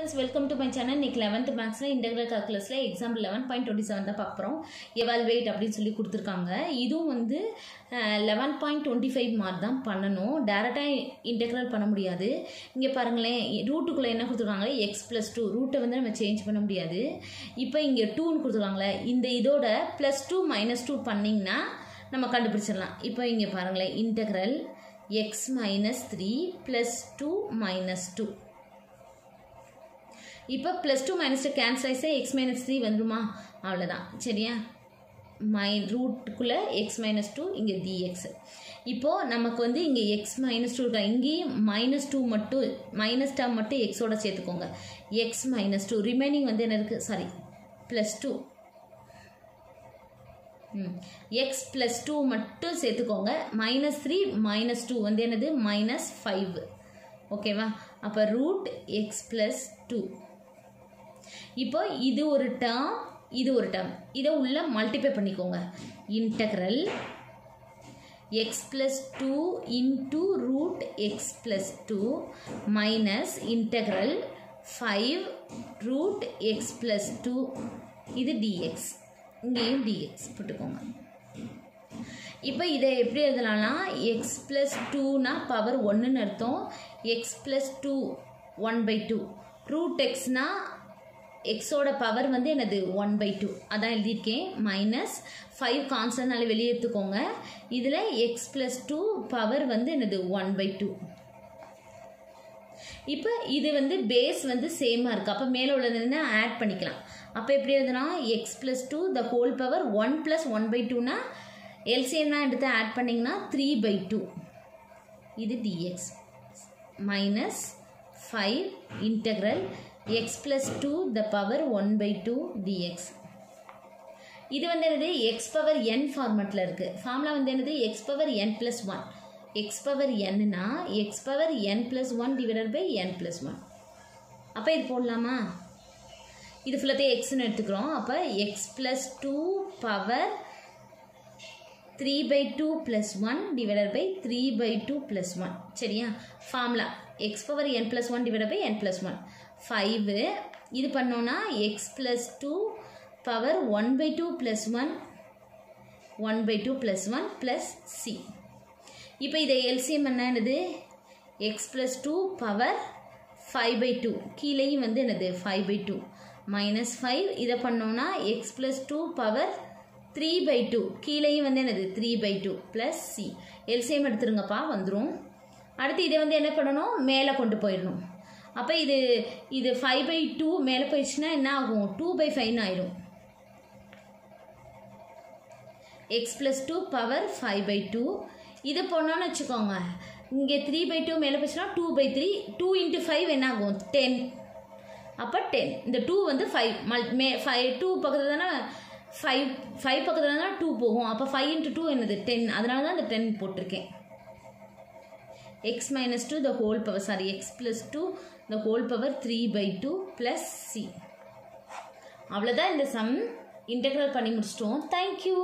Welcome to my channel இன்னைக்கு eleventh மேக்ஸில் integral கால்குலஸில் exam eleven point twenty seven தான் பார்க்குறோம் எவால்வேட் அப்படின்னு சொல்லி கொடுத்துருக்காங்க. இதுவும் வந்து eleven point twenty five mark தான் பண்ணணும். டேரெக்டாக இன்டெகிரல் பண்ண முடியாது. இங்கே பாருங்களேன் ரூட்டுக்குள்ளே என்ன கொடுத்துருக்காங்களே எக்ஸ் ப்ளஸ் டூ ரூட்டை வந்து நம்ம சேஞ்ச் பண்ண முடியாது. இப்போ இங்கே டூன்னு கொடுத்துருக்காங்களே இந்த இதோட ப்ளஸ் டூ மைனஸ் டூ பண்ணிங்கன்னா நம்ம கண்டுபிடிச்சிடலாம். இப்போ இங்கே பாருங்களேன் integral x minus three plus two minus two இப்போ plus two minus two cancel ஆயிடுச்சா எக்ஸ் மைனஸ் த்ரீ வந்துருமா? அவ்வளோதான் சரியா? மை ரூட்டுக்குள்ளே எக்ஸ் மைனஸ் டூ இங்கே டிஎக்ஸ் இப்போது நமக்கு வந்து இங்கே எக்ஸ் மைனஸ் டூ இருக்கா? இங்கேயும் மைனஸ் டூ மட்டும் மைனஸ் டேம் மட்டும் எக்ஸோட சேர்த்துக்கோங்க. எக்ஸ் மைனஸ் டூ ரிமைனிங் வந்து என்ன இருக்குது sorry plus two x plus two மட்டும் சேர்த்துக்கோங்க. மைனஸ் த்ரீ மைனஸ் டூ வந்து என்னது? மைனஸ் ஃபைவ் ஓகேவா அப்போ ரூட் எக்ஸ் ப்ளஸ் டூ இப்போ இது ஒரு டேர்ம் இது ஒரு டேர்ம் இதை உள்ள மல்டிப்ளை பண்ணிக்கோங்க. Integral X plus two into root X plus two minus integral five root X plus two இது டிஎக்ஸ் இங்கேயும் டிஎக்ஸ் போட்டுக்கோங்க. இப்போ இதை எப்படி எழுதலாம்னா எக்ஸ் ப்ளஸ் டூனா பவர் ஒன்றுன்னு அர்த்தம். X plus two one by two root எக்ஸ்னால் எக்ஸோட பவர் வந்து எனது ஒன் பை டூ அதான் எழுதியிருக்கேன். மைனஸ் ஃபைவ் கான்ஸ்டன்ட்னால வெளியே எடுத்துக்கோங்க. இதில் எக்ஸ் ப்ளஸ் டூ பவர் வந்து எனது ஒன் பை டூ இப்போ இது வந்து பேஸ் வந்து சேமாக இருக்குது அப்போ மேலே உள்ளதுன்னா ஆட் பண்ணிக்கலாம். அப்போ எப்படி எழுதுனா? X plus two the whole power one plus one by டூனா எல்சிஎம்லாம் எடுத்து ஆட் பண்ணிங்கன்னா த்ரீ பை டூ இது dx minus five integral x plus two the power one by two dx இது வந்து என்னது? எக்ஸ் பவர் என் ஃபார்மெட்டில் இருக்குது ஃபார்முலா வந்து என்னது? X power n plus one x power என்னா x power n plus one divided by n plus one அப்போ இது போடலாமா? இது ஃபுல்லாத்தையும் எக்ஸ்னு எடுத்துக்கிறோம். அப்போ x plus two power three by two plus one divided by three by two plus one சரியா? Formula x power n plus one divided by n plus one five இது பண்ணோன்னா x plus two power one by two plus one one by two plus one plus C இப்போ இதை LCM என்ன என்னது? X plus two power five by two கீழேயும் வந்து என்னது? Five by two minus five இதை பண்ணோன்னா x plus two power three by two கீழேயும் வந்து என்னது? Three by two plus C LCM எடுத்துருங்கப்பா வந்துடும் அடுத்து இதை வந்து என்ன பண்ணணும்? மேலே கொண்டு போயிடணும். அப்போ இது இது ஃபைவ் பை டூ மேலே போயிடுச்சுன்னா என்ன ஆகும்? டூ பை ஃபைவ்னு ஆயிடும் x plus two power five by two இது போனோன்னு வச்சுக்கோங்க. இங்கே த்ரீ பை டூ மேலே போச்சுன்னா two by three two into five என்ன ஆகும்? டென் அப்போ டென் இந்த டூ வந்து ஃபைவ் மல் மே ஃபைவ் டூ பக்கத்தில் தானே ஃபைவ் ஃபைவ் பக்கத்தில் தான் டூ போகும். அப்போ ஃபைவ் இன்ட்டு டூ என்னது? டென் அதனால தான் இந்த டென் போட்டிருக்கேன். X minus two the whole power sorry x plus two the whole power three by two plus C அவ்வளோதான் இந்த சம் இன்டெக்ரல் பண்ணி முடிச்சிட்டோம். தேங்க்யூ